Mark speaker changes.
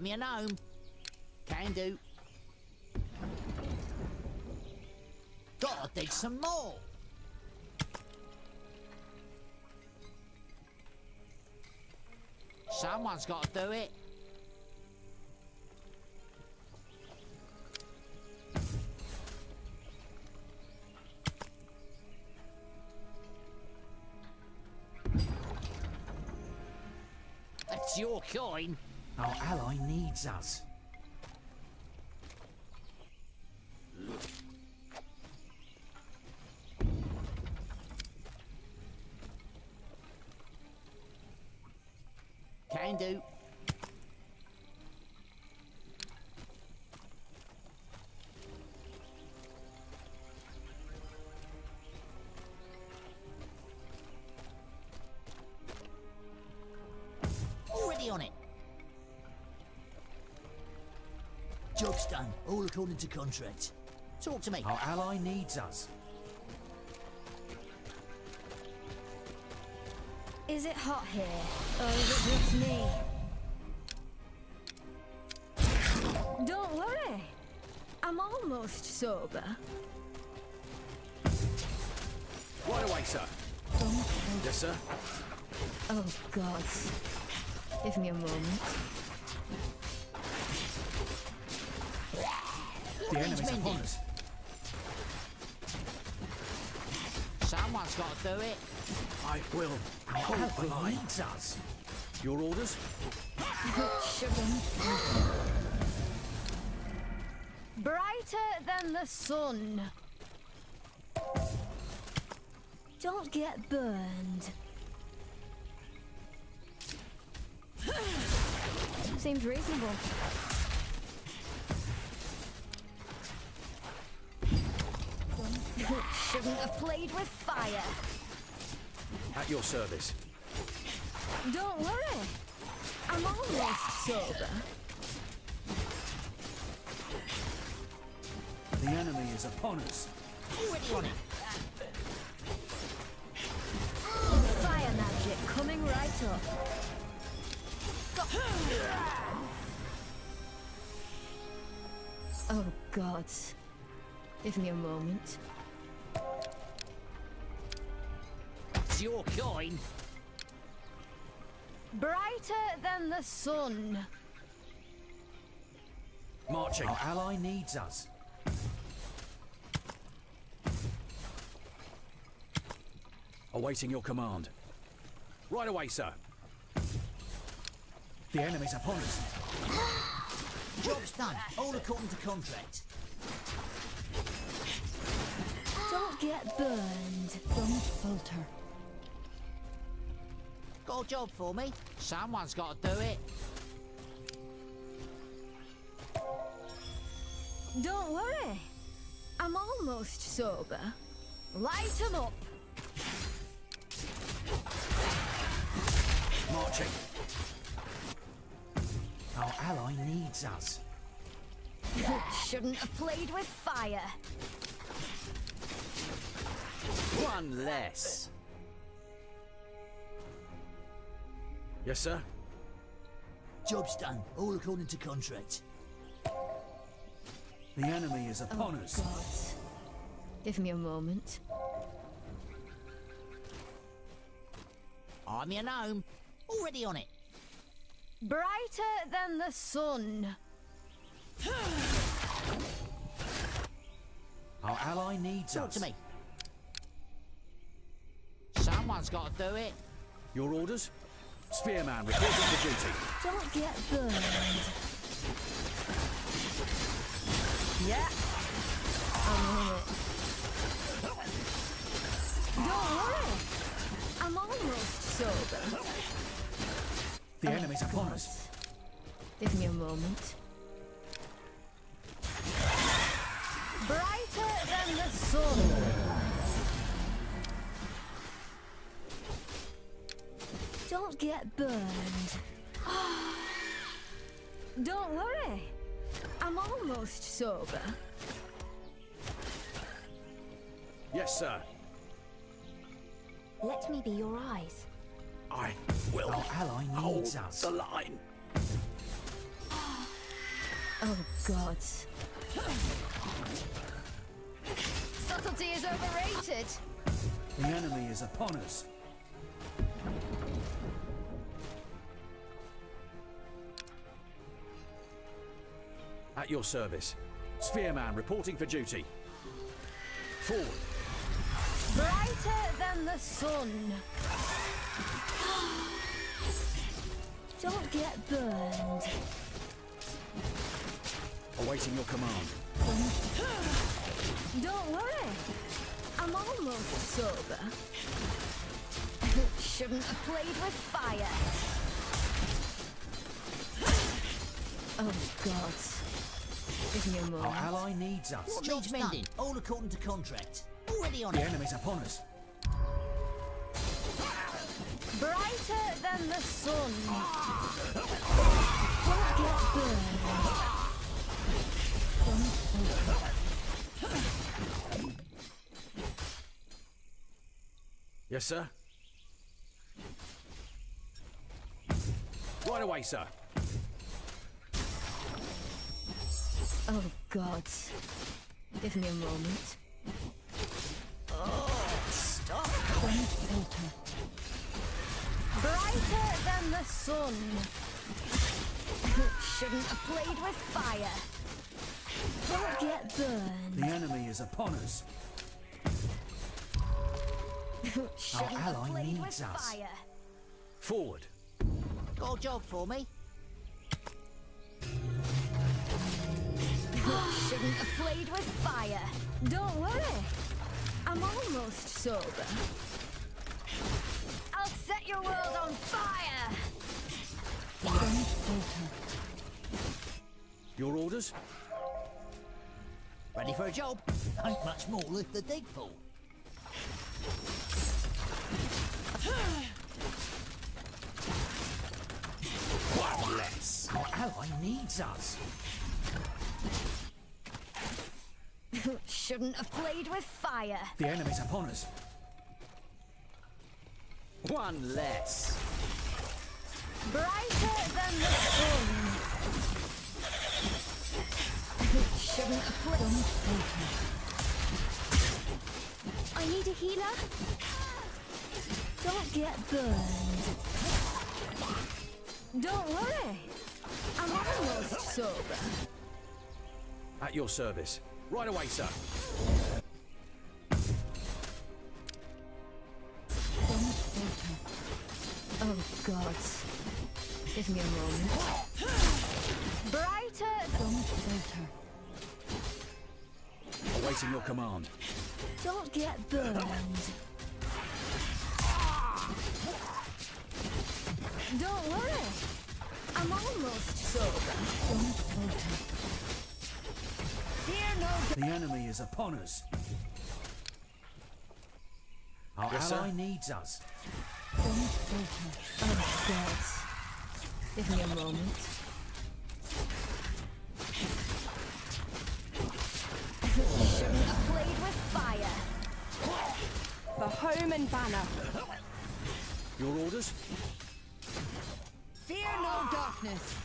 Speaker 1: I'm your gnome. Can do. Gotta dig some more. Someone's got to do it. That's your coin.
Speaker 2: Our ally needs us.
Speaker 1: Can do. Done, all according to contract. Talk to me.
Speaker 2: Our ally needs us.
Speaker 3: Is it hot here? Or is it just me? Don't worry. I'm almost sober.
Speaker 4: Right away, sir. Oh. Yes, sir.
Speaker 3: Oh, God. Give me a moment.
Speaker 2: The enemy's
Speaker 1: mending.
Speaker 2: upon us.
Speaker 1: Someone's got to do it.
Speaker 4: I will
Speaker 2: Our
Speaker 4: hold the
Speaker 2: ally
Speaker 4: line.
Speaker 2: needs us.
Speaker 4: Your orders?
Speaker 3: Brighter than the sun. Don't get burned. Seems reasonable. Shouldn't have played with fire.
Speaker 4: At your service.
Speaker 3: Don't worry. I'm almost sober.
Speaker 2: The enemy is upon us.
Speaker 3: Fire magic coming right up. Oh God. Give me a moment.
Speaker 1: It's your coin.
Speaker 3: Brighter than the sun.
Speaker 4: Marching.
Speaker 2: Our ally needs us.
Speaker 4: Awaiting your command. Right away, sir.
Speaker 2: The enemy's upon us.
Speaker 1: Job's done, all according to contract.
Speaker 3: Don't get burned. Don't falter.
Speaker 1: Got a job for me? Someone's got to do it.
Speaker 3: Don't worry. I'm almost sober. Light Light 'em up.
Speaker 4: Marching.
Speaker 2: Our ally needs us.
Speaker 3: Shouldn't have played with fire.
Speaker 1: One less.
Speaker 4: Yes, sir.
Speaker 1: Job's done, all according to contract.
Speaker 2: The enemy is upon oh, us.
Speaker 3: God. Give me a moment.
Speaker 1: I'm your gnome. Already on it.
Speaker 3: Brighter than the sun.
Speaker 2: Our ally needs
Speaker 1: Talk
Speaker 2: us.
Speaker 1: to me. Someone's got to do it.
Speaker 4: Your orders? Spearman reporting for duty.
Speaker 3: Don't get burned. Yeah. I'm on it. Don't worry. I'm almost sober.
Speaker 2: The enemy's upon us.
Speaker 3: Give me a moment. Don't get burned. Don't worry. I'm almost sober.
Speaker 4: Yes, sir.
Speaker 3: Let me be your eyes.
Speaker 4: I will
Speaker 2: Our ally
Speaker 4: hold
Speaker 2: needs us.
Speaker 4: the line.
Speaker 3: Oh, gods. Subtlety is overrated.
Speaker 2: The enemy is upon us.
Speaker 4: At your service. Spearman reporting for duty. Forward.
Speaker 3: Brighter than the sun. Don't get burned.
Speaker 4: Awaiting your command.
Speaker 3: Don't worry. I'm almost sober. Shouldn't have played with fire. Oh, God. Give me a
Speaker 2: Our ally needs us.
Speaker 1: What needs mending? All according to contract. Already on
Speaker 2: The
Speaker 1: it.
Speaker 2: enemy's upon us.
Speaker 3: Brighter than the sun. Don't get burned.
Speaker 4: Yes, sir. Right away, sir.
Speaker 3: Oh, God. Give me a moment. Oh, stop. Don't filter. Brighter than the sun. Shouldn't have played with fire. Don't get burned.
Speaker 2: The enemy is upon us.
Speaker 3: Shouldn't
Speaker 2: ally needs us.
Speaker 3: fire.
Speaker 4: Forward.
Speaker 1: Got a job for me?
Speaker 3: Shouldn't have played with fire. Don't worry. I'm almost sober. I'll set your world on fire. Don't filter.
Speaker 4: Your orders?
Speaker 1: Ready for a job? Ain't much more left to dig for.
Speaker 2: One less. Our ally needs us.
Speaker 3: Shouldn't have played with fire.
Speaker 2: The enemy's upon us.
Speaker 4: One less.
Speaker 3: Brighter than the sun. Shouldn't have played. I need a healer. Don't get burned. Don't worry. I'm almost sober.
Speaker 4: At your service. Right away, sir.
Speaker 3: Oh, God. Give me a moment. Brighter. Don't filter.
Speaker 4: Awaiting your command.
Speaker 3: Don't get burned. Don't worry. I'm almost sober. Don't filter. Fear no
Speaker 2: The enemy is upon us. Our
Speaker 4: Yes, sir.
Speaker 2: ally needs us.
Speaker 3: Don't filter. Oh, God. Give me a moment. Shouldn't have played with fire.
Speaker 5: For home and banner.
Speaker 4: Your orders?
Speaker 3: Fear no darkness.